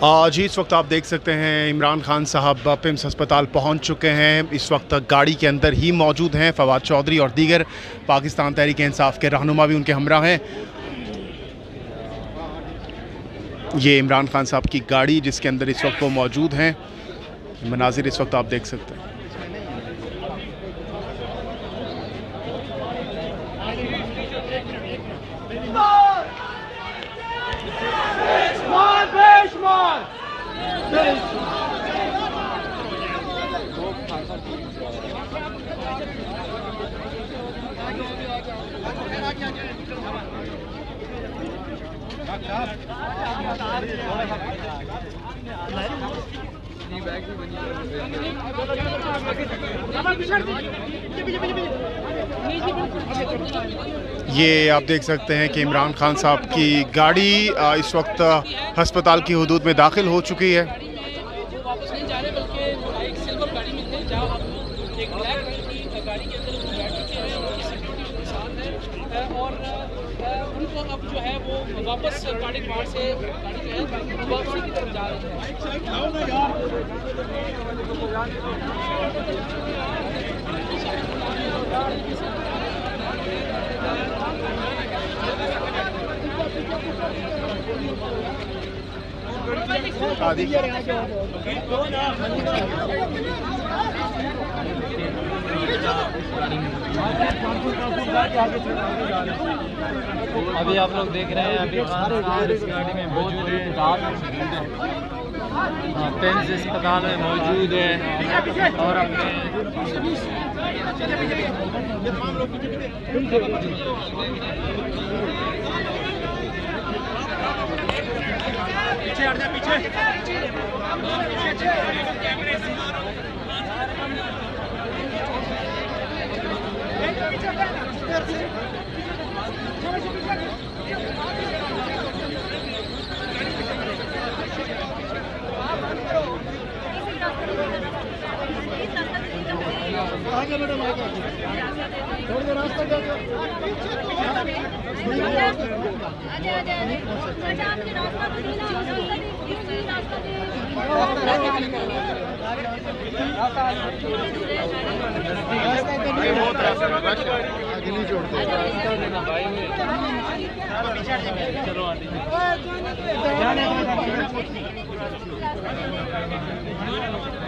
जी इस वक्त आप देख सकते हैं, इमरान खान साहब पिम्स अस्पताल पहुँच चुके हैं। इस वक्त गाड़ी के अंदर ही मौजूद हैं, फवाद चौधरी और दीगर पाकिस्तान तहरीक इंसाफ के रहनुमा भी उनके हमरा हैं। ये इमरान खान साहब की गाड़ी जिसके अंदर इस वक्त वो मौजूद हैं। मनाजिर, इस वक्त आप देख सकते हैं। ये आप देख सकते हैं कि इमरान खान साहब की गाड़ी इस वक्त अस्पताल की हदूद में दाखिल हो चुकी है वो वापस नहीं जा रहे बल्कि एक सिल्वर गाड़ी में थे जहाँ हम एक ब्लैक रंग की गाड़ी के अंदर वो बैठ चुके हैं उनकी सिक्योरिटी उनके साथ है अ, और अ, उनको अब जो है वो वापस कार्डिक वार्ड से गाड़ी जो है वापसी की तरफ़ जा रही है अभी आप लोग देख रहे हैं अभी गाड़ी में मौजूद है हाँ पेंस अस्पताल में मौजूद है और अपने आजे आजे आजे बेटा आपके रास्ता तो नहीं ना रास्ता नहीं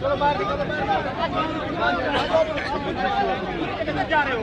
चलो बाहर निकलो बाहर जा रहे हो।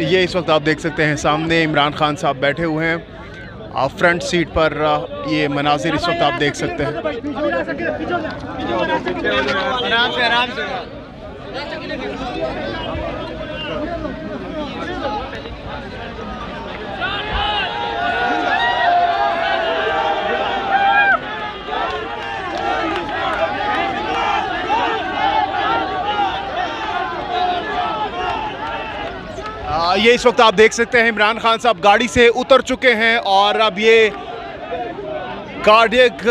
ये इस वक्त आप देख सकते हैं, सामने इमरान खान साहब बैठे हुए हैं। आप फ्रंट सीट पर ये मनाजिर इस वक्त आप देख सकते हैं। आराम से से ये इस वक्त आप देख सकते हैं, इमरान खान साहब गाड़ी से उतर चुके हैं और अब ये कार्डियक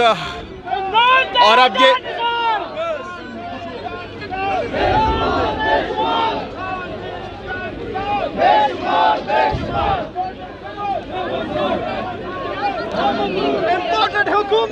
और अब ये हुकूमत